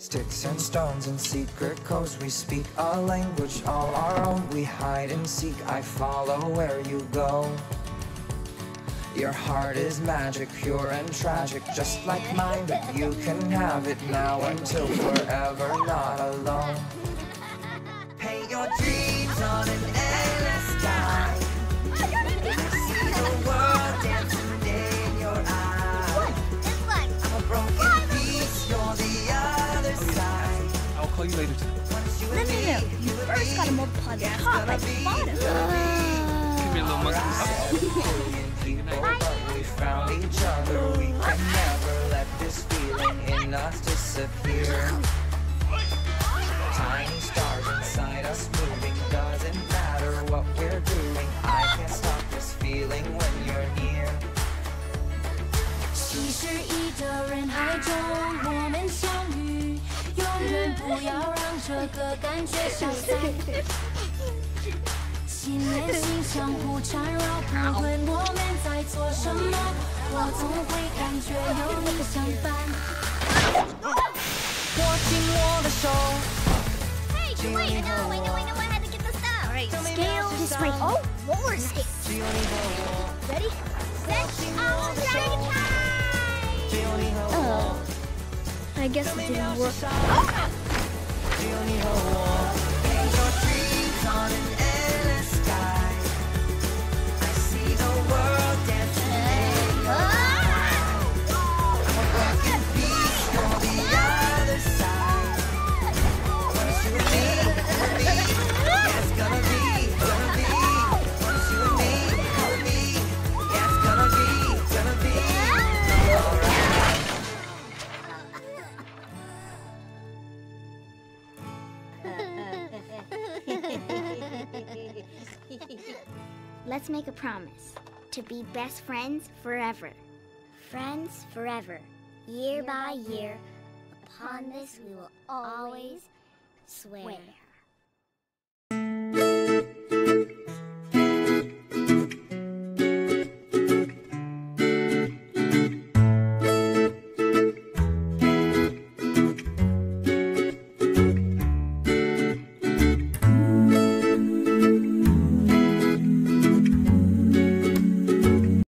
Sticks and stones and secret codes. We speak a language all our own. We hide and seek. I follow where you go. Your heart is magic, pure and tragic, just like mine. But you can have it now until forever, not alone. Paint your dreams on an call you later tonight. Once you No, no, no. You first gotta multiply the top by the bottom. Give me a little monkey. People, but we found each other. We can never let this feeling in us disappear. Tiny stars inside us 这个感觉消散。心连心相互缠绕，不论我们在做什么，我总会感觉有你相伴。握紧我的手， Hey, wait, I know, I know, I know I had to get the stuff. Alright, scale this way. Oh, roller skates. 只有你和我， Ready? Oh, dragon time! 只有你和我， I guess it didn't work. 只 Feel me hold on. Paint your dreams. Let's make a promise to be best friends forever. Friends forever, year by year. Upon this we will always swear.